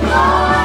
Oh.